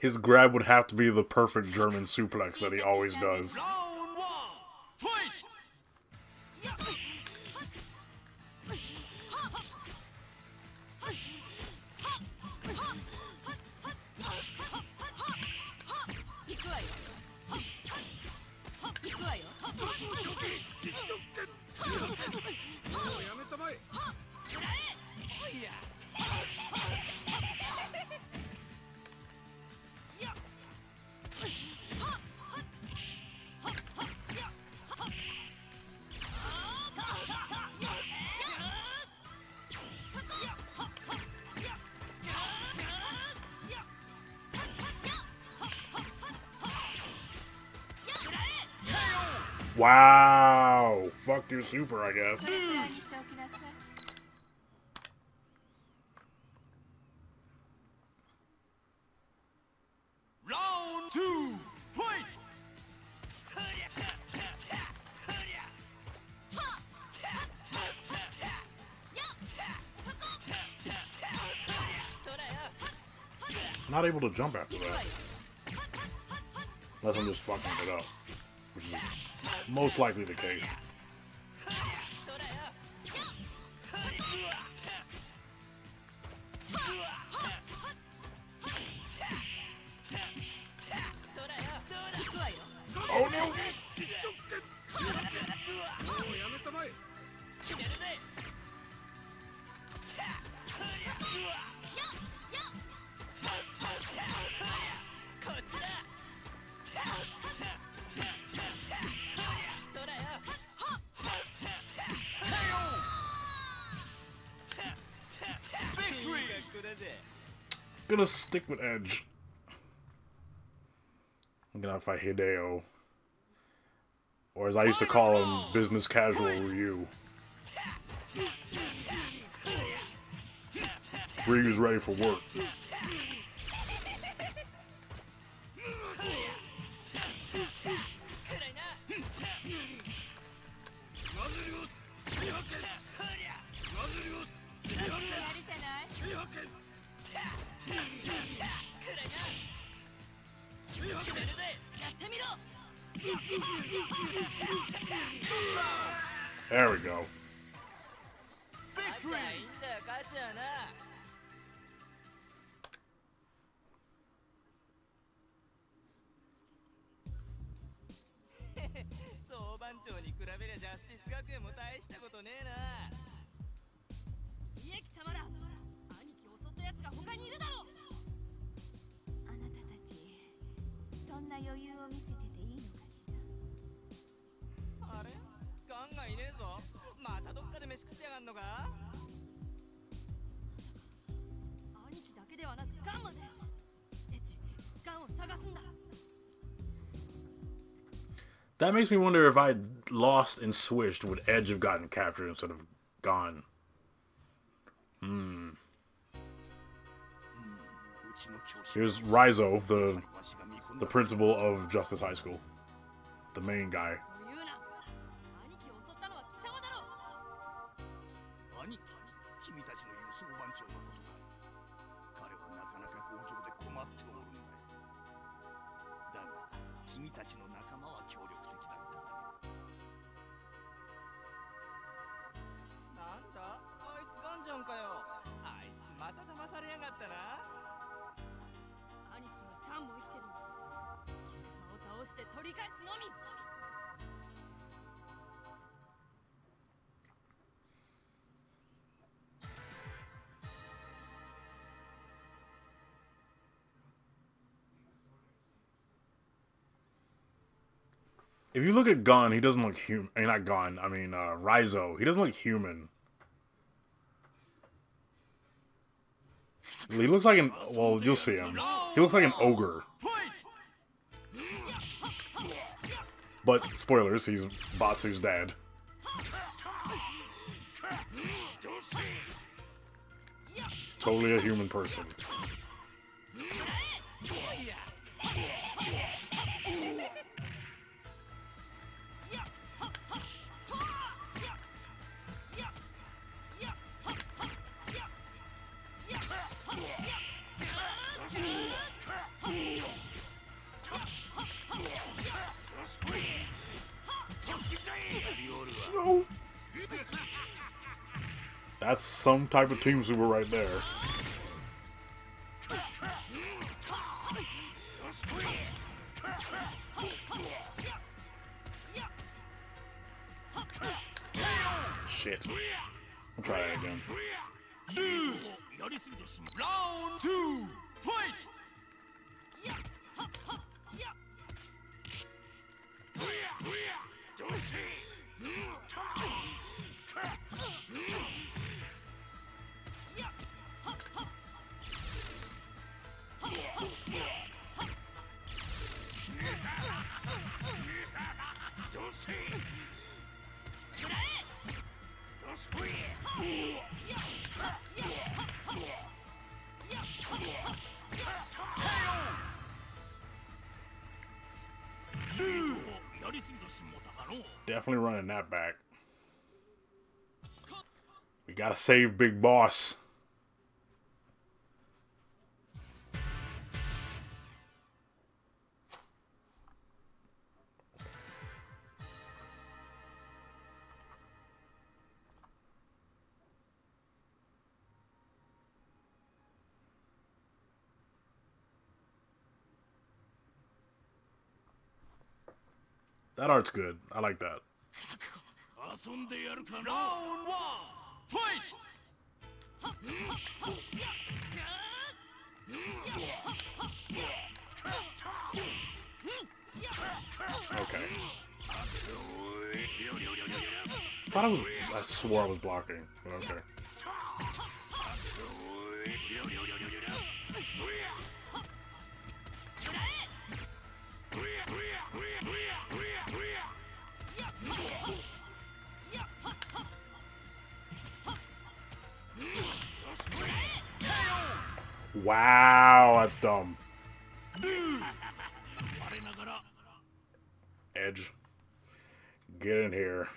His grab would have to be the perfect German suplex that he always does. Wow. Fuck your super, I guess. Round two, fight! Not able to jump after that. Unless I'm just fucking it up. Which is most likely the case. Gonna stick with Edge. I'm gonna fight Hideo. Or as I used to call him, business casual Ryu. Ryu's ready for work. There 番長に比べりゃジャスティス学園も大したことねえな。That makes me wonder if I lost and switched, would Edge have gotten captured instead of gone? Hmm. Here's Raizo, the the principal of Justice High School, the main guy. If you look at Gan, uh, he doesn't look human. I mean, not Gan. I mean, uh, Raizo. He doesn't look human. He looks like an. Well, you'll see him. He looks like an ogre. But spoilers, he's Batsu's dad. He's totally a human person. That's some type of team super right there. Shit. I'll try that again. Round two, fight! Definitely running that back. We gotta save Big Boss. That art's good. I like that. 遊んでやるかな Round one, fight! Okay. thought I was. I swore I was blocking, but okay. Wow, that's dumb. Edge. Get in here.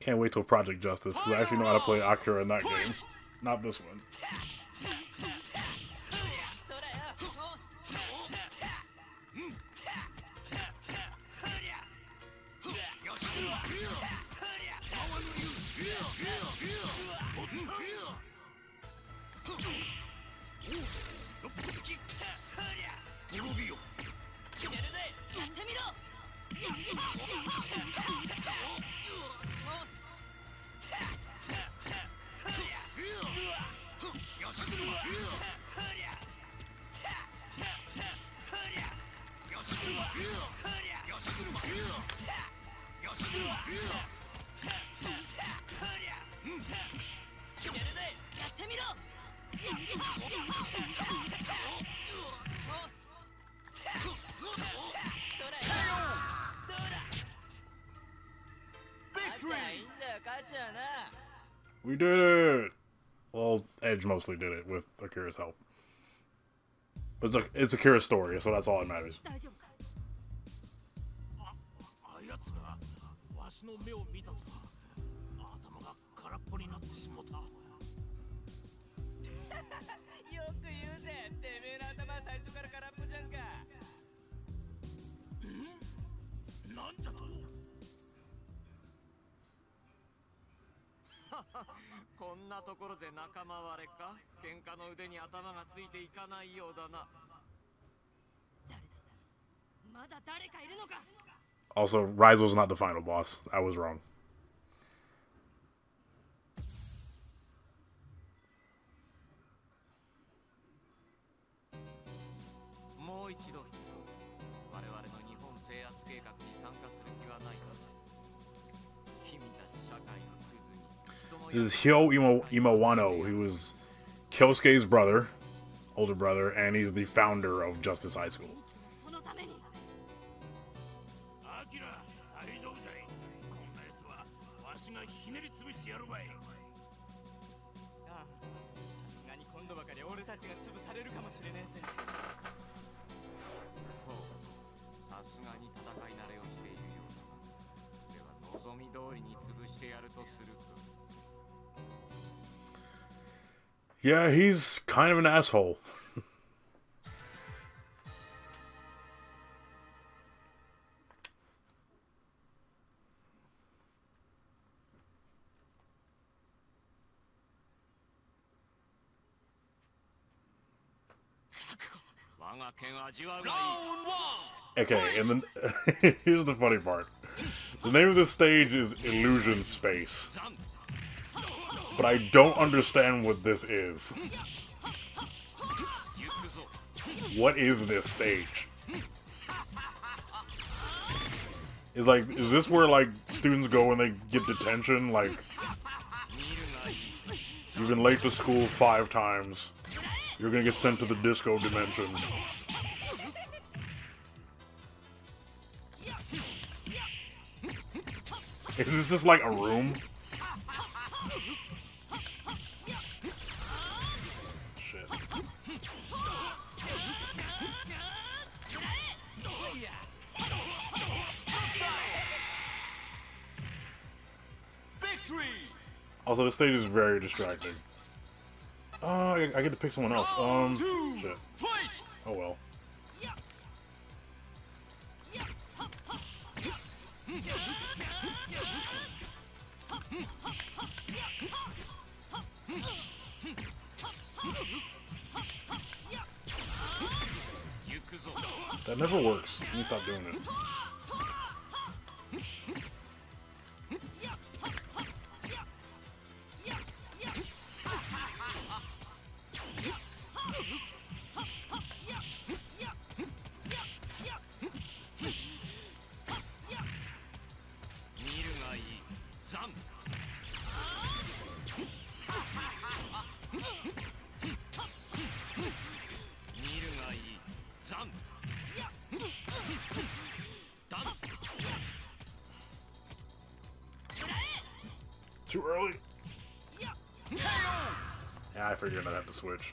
Can't wait till Project Justice, because I actually know how to play Akira in that game. Not this one. Oh, my God. We did it! Well, Edge mostly did it with Akira's help. But it's, a, it's Akira's story, so that's all that matters. んなところで仲間割れか？喧嘩の腕に頭がついていかないようだな。誰だ？まだ誰かいるのか？Also, Rizzo's not the final boss. I was wrong. This is Hyo Imawano. He was Kyosuke's brother, older brother, and he's the founder of Justice High School. Ah, Yeah, he's kind of an asshole. Okay, and then here's the funny part. The name of this stage is Illusion Space. But I don't understand what this is. What is this stage? Is like is this where like students go when they get detention? Like you've been late to school five times. You're gonna get sent to the disco dimension. Is this just like a room? Also, this stage is very distracting. Oh, I, I get to pick someone else. Um, shit. Oh well. That never works. Let me stop doing it. too early. Yeah, I figured I'd have to switch.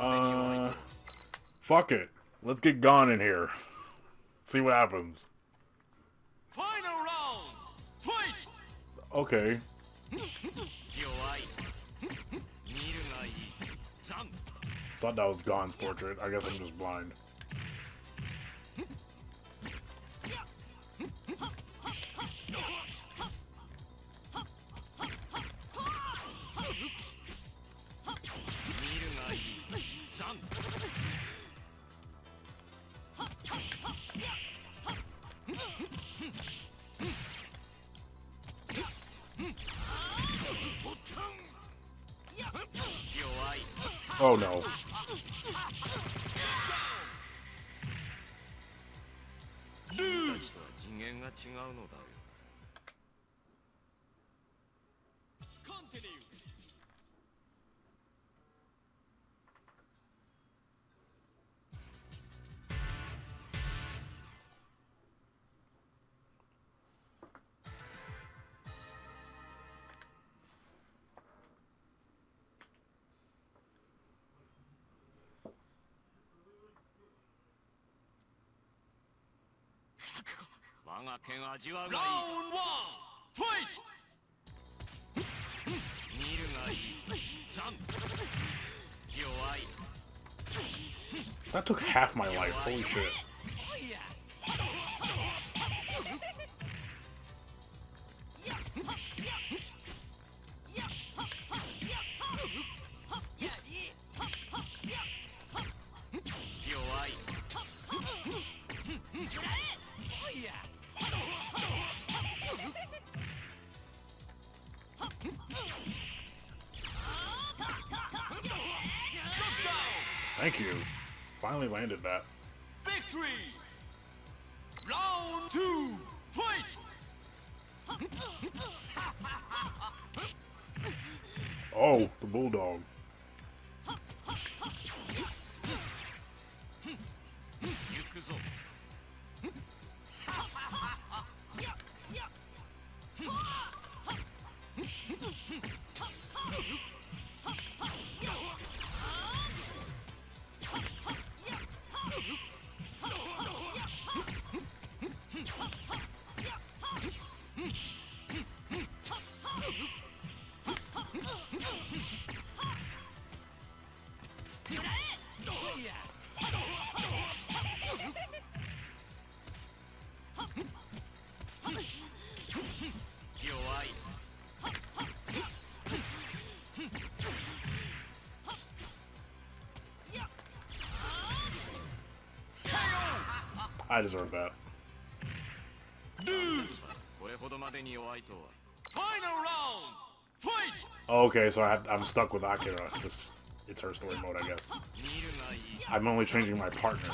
Uh, fuck it. Let's get Gan in here. See what happens. Final round. Fight. Okay. Thought that was Gan's portrait. I guess I'm just blind. Oh no. 我が剣味わうがいい見るがいいジャンプ弱い That took half my life. Holy shit. Landed that. Victory! Round two, fight! Oh, the bulldog. I deserve that. Okay, so I am stuck with Akira. Just, it's her story mode, I guess. I'm only changing my partner.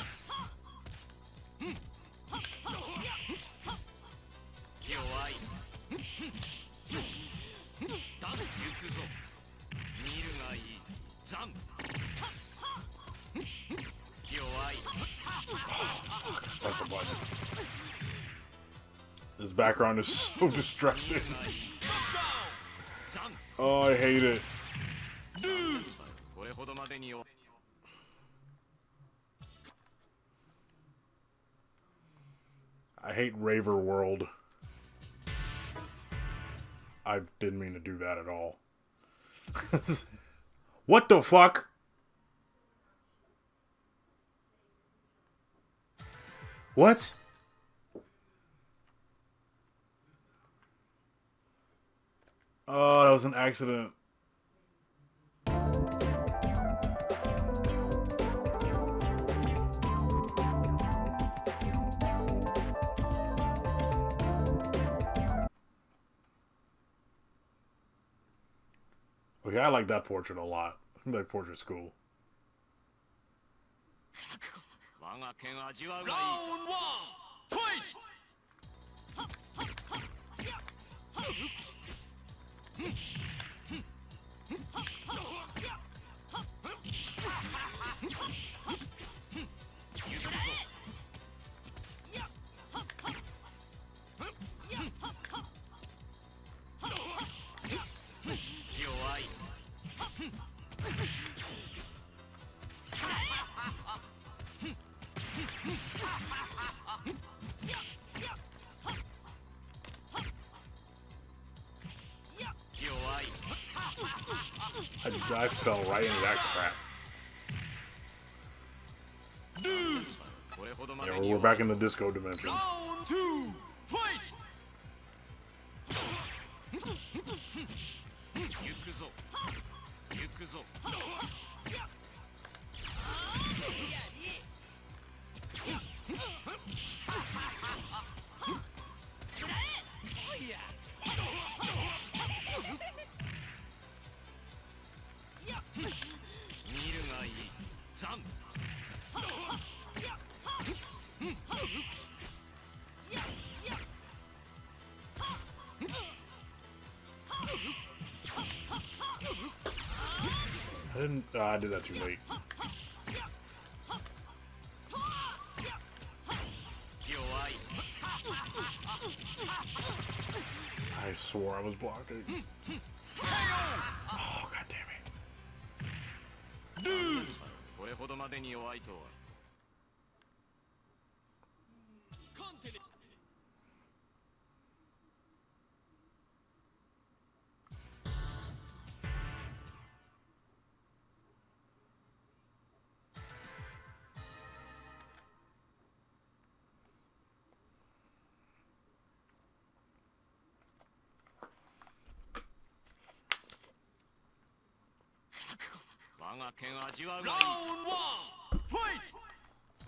background is so distracting. oh, I hate it. I hate Raver World. I didn't mean to do that at all. what the fuck? What? Oh, that was an accident. Okay, I like that portrait a lot. That portrait's cool. Hmph! Hmph! Hmph! Hmph! I fell right into that crap. Yeah, we're back in the disco dimension. didn't... Oh, I did that too late. I swore I was blocking. Oh, god damn it. Dude! 我が剣味わうがい!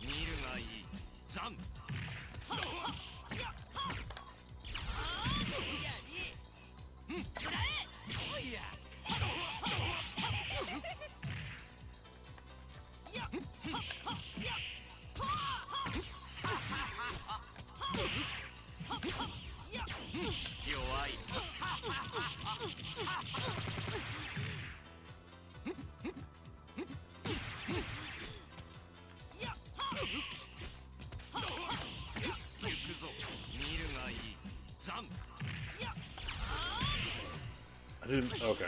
い見るがいい。ザン I didn't. Okay.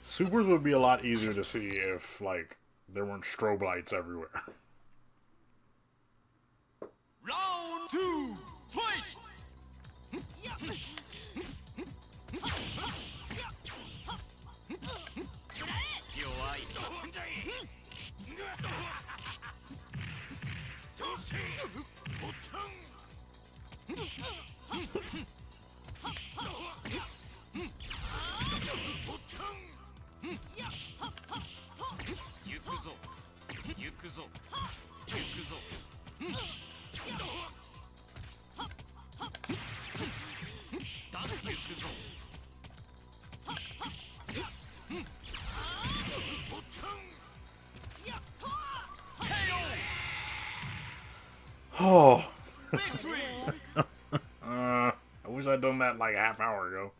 Supers would be a lot easier to see if, like, there weren't strobe lights everywhere. Hmph! I'd done that like a half hour ago.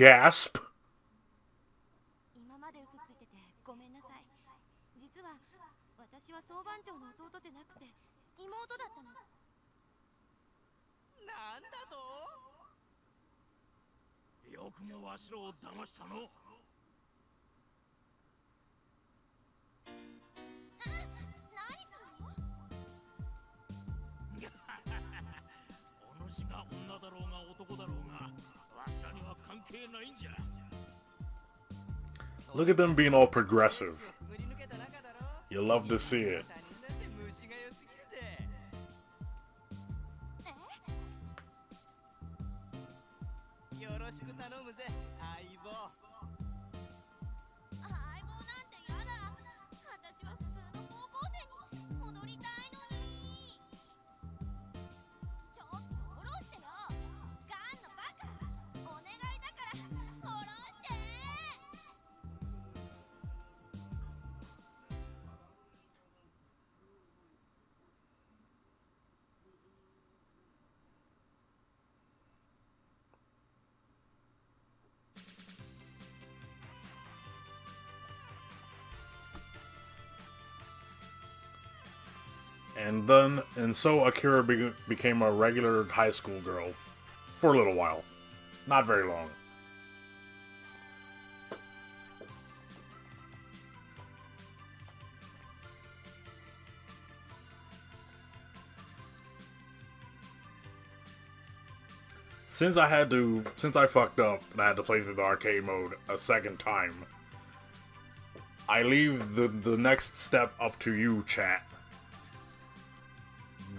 Gasp. Look at them being all progressive. You love to see it. And then, and so Akira be- became a regular high school girl for a little while. Not very long. Since I had to, since I fucked up and I had to play through the arcade mode a second time, I leave the the next step up to you, chat.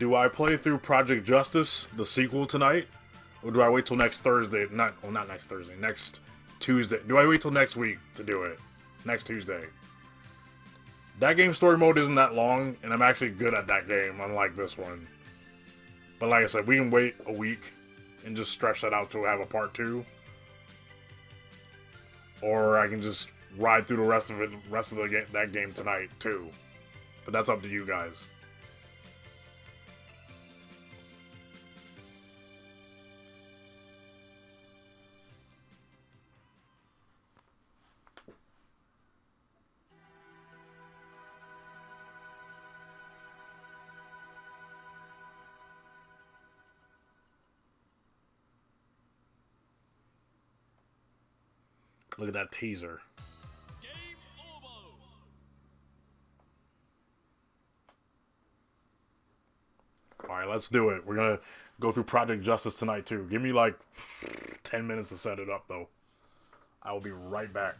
Do I play through Project Justice, the sequel tonight, or do I wait till next Thursday? Not, well, not next Thursday. Next Tuesday. Do I wait till next week to do it? Next Tuesday. That game story mode isn't that long, and I'm actually good at that game, unlike this one. But like I said, we can wait a week and just stretch that out to have a part two, or I can just ride through the rest of it, rest of the game, that game tonight too. But that's up to you guys. Look at that teaser. Alright, let's do it. We're gonna go through Project Justice tonight too. Give me like 10 minutes to set it up though. I will be right back.